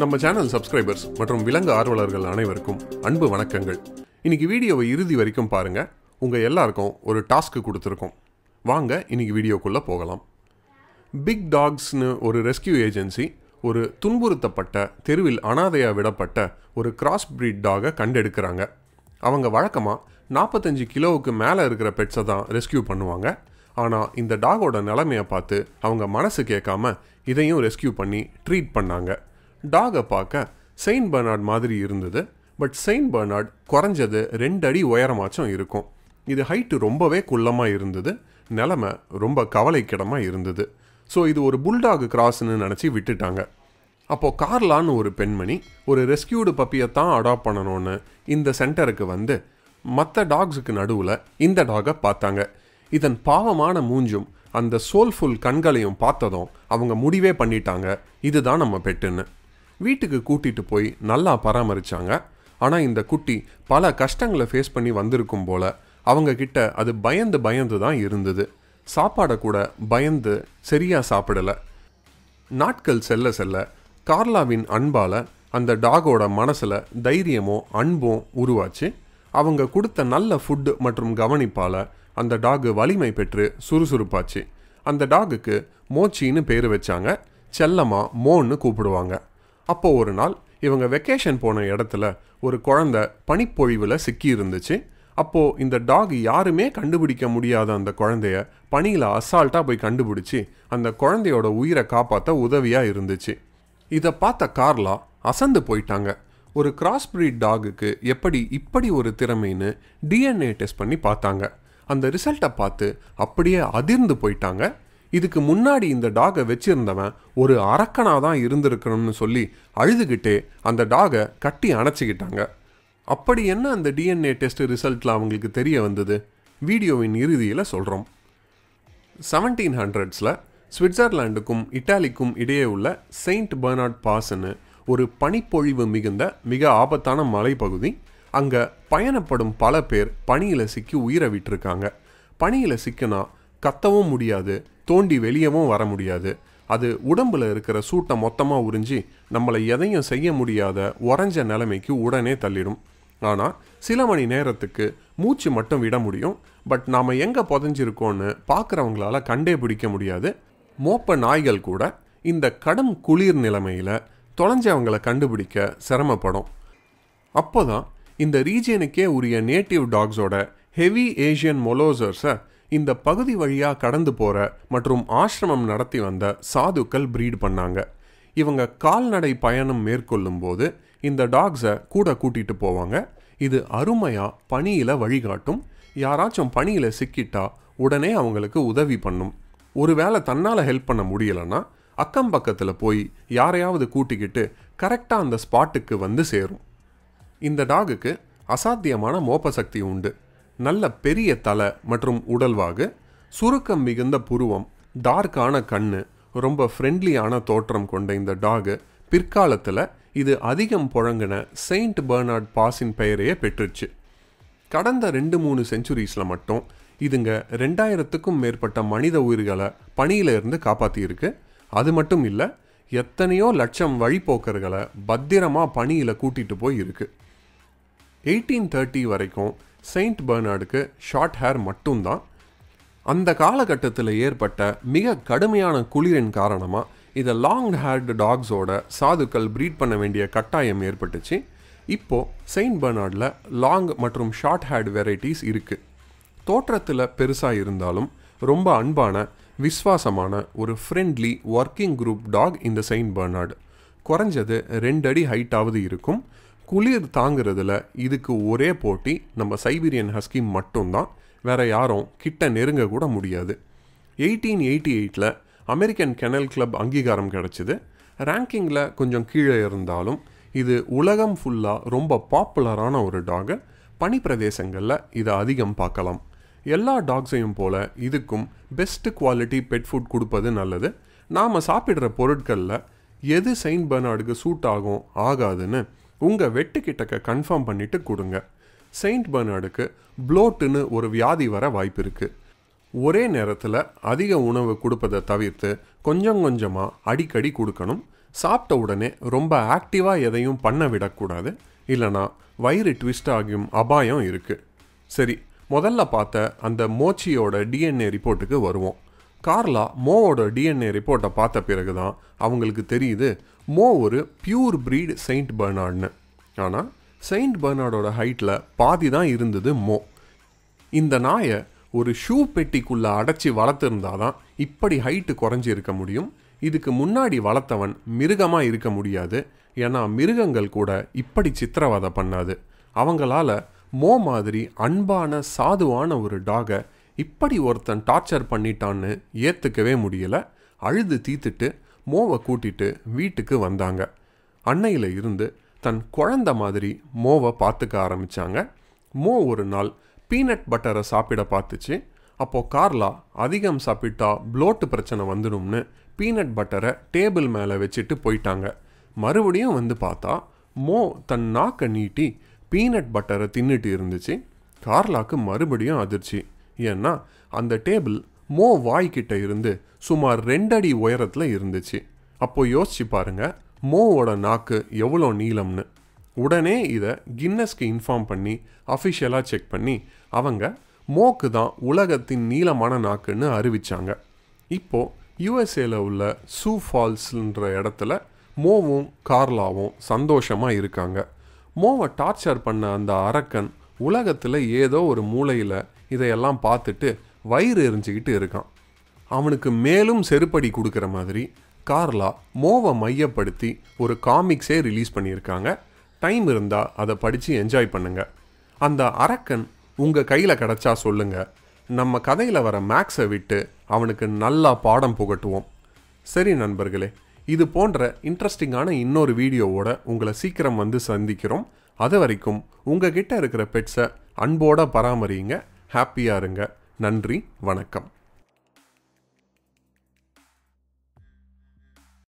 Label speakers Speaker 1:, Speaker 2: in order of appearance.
Speaker 1: நம்ம channel subscribers மற்றும் விலங்கு ஆர்வலர்கள் அனைவருக்கும் அன்பு வணக்கங்கள். இன்னைக்கு வீடியோவை இறுதி வரைக்கும் பாருங்க. உங்க எல்லாருக்கும் ஒரு டாஸ்க் கொடுத்துருக்கோம். வாங்க இன்னைக்கு வீடியோக்குள்ள போகலாம். பிக் டாக்ஸ்னு ஒரு ரெஸ்கியூ ஏஜென்சி ஒரு துன்புறுத்தப்பட்ட தெருவில் அனாதையாக விடப்பட்ட ஒரு கிராஸ் பிரீட் டாகை கண்டெடுக்கிறாங்க. அவங்க வழக்கமாக நாற்பத்தஞ்சு கிலோவுக்கு மேலே இருக்கிற பெட்ஸை தான் ரெஸ்கியூ பண்ணுவாங்க. ஆனால் இந்த டாகோட நிலைமையை பார்த்து அவங்க மனசு கேட்காம இதையும் ரெஸ்கியூ பண்ணி ட்ரீட் பண்ணாங்க. டாகை பார்க்க செயின்ட் பெர்னார்ட் மாதிரி இருந்தது பட் செயின்ட் பெர்னார்ட் குறைஞ்சது ரெண்டு அடி உயரமாச்சும் இருக்கும். இது ஹைட்டு ரொம்பவே குள்ளமாக இருந்தது நிலமை ரொம்ப கவலைக்கிடமாக இருந்தது. ஸோ இது ஒரு புல்டாக் கிராஸ்னு நினச்சி விட்டுட்டாங்க. அப்போது கார்லான்னு ஒரு பெண்மணி ஒரு ரெஸ்கியூடு பப்பியை தான் அடாப்ட் பண்ணணும்னு இந்த சென்டருக்கு வந்து மற்ற டாக்ஸுக்கு நடுவில் இந்த டாகை பார்த்தாங்க. இதன் பாவமான மூஞ்சும் அந்த சோல்ஃபுல் கண்களையும் பார்த்ததும் அவங்க முடிவே பண்ணிட்டாங்க. இதுதான் நம்ம பெட்டுன்னு. வீட்டுக்கு கூட்டிகிட்டு போய் நல்லா பராமரித்தாங்க ஆனால் இந்த குட்டி பல கஷ்டங்களை ஃபேஸ் பண்ணி வந்திருக்கும் போல் அவங்கக்கிட்ட அது பயந்து பயந்து தான் இருந்தது. சாப்பாடை கூட பயந்து சரியாக சாப்பிடல. நாட்கள் செல்ல செல்ல கார்லாவின் அன்பால் அந்த டாகோட மனசில் தைரியமும் அன்பும் உருவாச்சு. அவங்க கொடுத்த நல்ல ஃபுட்டு மற்றும் கவனிப்பால் அந்த டாக் வலிமை பெற்று சுறுசுறுப்பாச்சு. அந்த டாகுக்கு மோச்சின்னு பேர் வச்சாங்க. செல்லமாக மோன்னு கூப்பிடுவாங்க. அப்போ ஒரு நாள் இவங்க வெக்கேஷன் போன இடத்துல ஒரு குழந்தை பனிப்பொழிவில் சிக்கி இருந்துச்சு அப்போது இந்த டாக் யாருமே கண்டுபிடிக்க முடியாத அந்த குழந்தைய பனியில் அசால்ட்டாக போய் கண்டுபிடிச்சி அந்த குழந்தையோட உயிரை காப்பாற்ற உதவியாக இருந்துச்சு. இதை பார்த்த கார்லா அசந்து போயிட்டாங்க. ஒரு கிராஸ் பிரீட் டாகுக்கு எப்படி இப்படி ஒரு திறமைன்னு டிஎன்ஏ டெஸ்ட் பண்ணி பார்த்தாங்க. அந்த ரிசல்ட்டை பார்த்து அப்படியே அதிர்ந்து போயிட்டாங்க. இதுக்கு முன்னாடி இந்த டாகை வச்சிருந்தவன் ஒரு அரக்கனாக தான் இருந்திருக்கணும்னு சொல்லி அழுதுகிட்டே அந்த டாகை கட்டி அணைச்சிக்கிட்டாங்க. அப்படி என்ன அந்த டிஎன்ஏ டெஸ்ட் ரிசல்ட்டில் அவங்களுக்கு தெரிய வந்தது? வீடியோவின் இறுதியில் சொல்கிறோம் செவன்டீன் ஹண்ட்ரட்ஸில் சுவிட்சர்லாண்டுக்கும் இட்டாலிக்கும் இடையே உள்ள செயின்ட் பெர்னார்ட் பாஸ்ன்னு ஒரு பனிப்பொழிவு மிகுந்த மிக ஆபத்தான மலைப்பகுதி. அங்கே பயணப்படும் பல பேர் பனியில் சிக்கி உயிரை விட்டிருக்காங்க. பனியில் சிக்கினா கத்தவும் முடியாது தோண்டி வெளியவும் வர முடியாது. அது உடம்புல இருக்கிற சூட்டை மொத்தமாக உறிஞ்சி நம்மளை எதையும் செய்ய முடியாத உறைஞ்ச நிலைமைக்கு உடனே தள்ளிடும். ஆனால் சில மணி நேரத்துக்கு மூச்சு மட்டும் விட முடியும். பட் நாம் எங்கே புதஞ்சிருக்கோன்னு பார்க்குறவங்களால கண்டே பிடிக்க முடியாது. மோப்ப நாய்கள் கூட இந்த கடும் குளிர் நிலைமையில் தொலைஞ்சவங்களை கண்டுபிடிக்க சிரமப்படும். அப்போதான் இந்த ரீஜியனுக்கே உரிய நேட்டிவ் டாக்ஸோட ஹெவி ஏஷியன் மொலோசர்ஸை இந்த பகுதி வழியாக கடந்து போகிற மற்றும் ஆசிரமம் நடத்தி வந்த சாதுக்கள் ப்ரீட் பண்ணாங்க. இவங்க கால்நடை பயணம் மேற்கொள்ளும் போது இந்த டாக்ஸை கூட கூட்டிகிட்டு போவாங்க. இது அருமையாக பணியில் வழிகாட்டும். யாராச்சும் பணியில் சிக்கிட்டா உடனே அவங்களுக்கு உதவி பண்ணும். ஒருவேளை தன்னால் ஹெல்ப் பண்ண முடியலன்னா அக்கம் பக்கத்தில் போய் யாரையாவது கூட்டிக்கிட்டு கரெக்டாக அந்த ஸ்பாட்டுக்கு வந்து சேரும். இந்த டாகுக்கு அசாத்தியமான மோப்ப சக்தி உண்டு. நல்ல பெரிய தலை மற்றும் உடல்வாகு சுருக்கம் மிகுந்த புருவம் டார்க்கான கண்ணு ரொம்ப ஃப்ரெண்ட்லியான தோற்றம் கொண்ட இந்த டாகு பிற்காலத்தில் இது அதிகம் புழங்கின செயின்ட் பெர்னார்ட் பாஸின் பெயரையே பெற்றுச்சு. கடந்த ரெண்டு மூணு செஞ்சுரிஸில் மட்டும் இதுங்க ரெண்டாயிரத்துக்கும் மேற்பட்ட மனித உயிர்களை பணியில இருந்து காப்பாற்றியிருக்கு அது மட்டும் இல்லை எத்தனையோ லட்சம் வழிப்போக்கர்களை பத்திரமா பணியில் கூட்டிட்டு போய் இருக்கு எயிட்டீன் தேர்ட்டி வரைக்கும் செயின்ட் பர்னார்டுக்கு ஷார்ட் ஹேர் மட்டும்தான். அந்த காலகட்டத்தில் ஏற்பட்ட மிக கடுமையான குளிரின் காரணமாக இதை லாங் ஹேர்டு டாக்ஸோட சாதுக்கள் ப்ரீட் பண்ண வேண்டிய கட்டாயம் ஏற்பட்டுச்சு. இப்போ செயின்ட் பர்னார்டில் லாங் மற்றும் ஷார்ட் ஹேர்டு வெரைட்டிஸ் இருக்குது தோற்றத்தில் பெருசாக இருந்தாலும் ரொம்ப அன்பான விஸ்வாசமான ஒரு ஃப்ரெண்ட்லி ஒர்க்கிங் குரூப் டாக் இந்த செயின்ட் பர்னார்டு. குறைஞ்சது ரெண்டு அடி ஹைட்டாவது இருக்கும். குளிர் தாங்கிறதுல இதுக்கு ஒரே போட்டி நம்ம சைபீரியன் ஹஸ்கி மட்டும்தான். வேற யாரும் கிட்ட நெருங்க கூட முடியாது. எயிட்டீன் எயிட்டி எயிட்டில் அமெரிக்கன் கெனல் கிளப் அங்கீகாரம் கிடச்சிது. ரேங்கிங்கில் கொஞ்சம் கீழே இருந்தாலும் இது உலகம் ஃபுல்லாக ரொம்ப பாப்புலரான ஒரு டாகு பனிப்பிரதேசங்களில் இதை அதிகம் பார்க்கலாம். எல்லா டாக்ஸையும் போல் இதுக்கும் பெஸ்ட்டு குவாலிட்டி பெட் ஃபுட் கொடுப்பது நல்லது. நாம் சாப்பிட்ற பொருட்களில் எது செயின்ட் பர்னாடுக்கு சூட் ஆகும் ஆகாதுன்னு உங்கள் வெட்டுக்கிட்டக்க கன்ஃபார்ம் பண்ணிட்டு கொடுங்க. செயின்ட் பர்னார்டுக்கு ப்ளோட்டுன்னு ஒரு வியாதி வர வாய்ப்பு இருக்குது ஒரே நேரத்தில் அதிக உணவு கொடுப்பதை தவிர்த்து கொஞ்சம் கொஞ்சமாக அடிக்கடி கொடுக்கணும். சாப்பிட்ட உடனே ரொம்ப ஆக்டிவாக எதையும் பண்ண விடக்கூடாது. இல்லைனா வயிறு ட்விஸ்ட் ஆகியும் அபாயம் இருக்குது சரி முதல்ல பார்த்த அந்த மோச்சியோட டிஎன்ஏ ரிப்போர்ட்டுக்கு வருவோம். கார்லா மோவோட டிஎன்ஏ ரிப்போர்ட்டை பார்த்த பிறகு தான் அவங்களுக்கு தெரியுது மோ ஒரு பியூர் ப்ரீடு செயின்ட் பர்னார்ட்னு ஆனால் செயின்ட் பர்னார்டோட ஹைட்டில் பாதி தான் இருந்தது மோ. இந்த நாயை ஒரு ஷூ பெட்டிக்குள்ளே அடைச்சி வளர்த்துருந்தாதான் இப்படி ஹைட்டு குறைஞ்சி இருக்க முடியும். இதுக்கு முன்னாடி வளர்த்தவன் மிருகமாக இருக்க முடியாது. ஏன்னா மிருகங்கள் கூட இப்படி சித்திரவதை பண்ணாது. அவங்களால மோ மாதிரி அன்பான சாதுவான ஒரு டாகை இப்படி ஒருத்தன் டார்ச்சர் பண்ணிட்டான்னு ஏற்றுக்கவே முடியல. அழுது தீத்துட்டு மோவை கூட்டிட்டு வீட்டுக்கு வந்தாங்க. அன்னையில் இருந்து தன் குழந்த மாதிரி மோவை பார்த்துக்க ஆரம்பித்தாங்க மோ ஒரு நாள் பீனட் பட்டரை சாப்பிட பார்த்துச்சு. அப்போது கார்லா அதிகம் சாப்பிட்டா ப்ளோட்டு பிரச்சனை வந்துடும்னு பீனட் பட்டரை டேபிள் மேலே வச்சுட்டு போயிட்டாங்க. மறுபடியும் வந்து பார்த்தா மோ தன் நாக்கை நீட்டி பீனட் பட்டரை தின்னுட்டு இருந்துச்சு. கார்லாக்கு மறுபடியும் அதிர்ச்சி. ஏன்னா அந்த டேபிள் மோ வாய்க்கிட்ட இருந்து சுமார் ரெண்டடி உயரத்தில் இருந்துச்சு. அப்போ யோசிச்சு பாருங்க மோவோட நாக்கு எவ்வளோ நீளம்னு. உடனே இதை கின்னஸ்க்கு இன்ஃபார்ம் பண்ணி அஃபிஷியலாக செக் பண்ணி அவங்க மோக்கு தான் உலகத்தின் நீளமான நாக்குன்னு அறிவித்தாங்க இப்போது யுஎஸ்ஏல உள்ள சூ ஃபால்ஸ்ன்ற இடத்துல மோவும் கார்லாவும் சந்தோஷமாக இருக்காங்க. மோவை டார்ச்சர் பண்ண அந்த அரக்கன் உலகத்தில் ஏதோ ஒரு மூலையில் இதையெல்லாம் பார்த்துட்டு வயிறு எரிஞ்சுக்கிட்டு இருக்கான். அவனுக்கு மேலும் செருப்படி கொடுக்குற மாதிரி கார்லா மோவை மையப்படுத்தி ஒரு காமிக்ஸே ரிலீஸ் பண்ணியிருக்காங்க. டைம் இருந்தால் அதை படித்து என்ஜாய் பண்ணுங்க. அந்த அரக்கன் உங்கள் கையில் கிடச்சா சொல்லுங்க. நம்ம கதையில் வர மேக்ஸை விட்டு அவனுக்கு நல்லா பாடம் புகட்டுவோம். சரி நண்பர்களே இது போன்ற இன்ட்ரெஸ்டிங்கான இன்னொரு வீடியோவோட உங்களை சீக்கிரம் வந்து சந்திக்கிறோம். அது வரைக்கும் உங்ககிட்ட இருக்கிற பெட்ஸை அன்போட பராமரிங்க ஹாப்பியாக இருங்க. நன்றி வணக்கம்.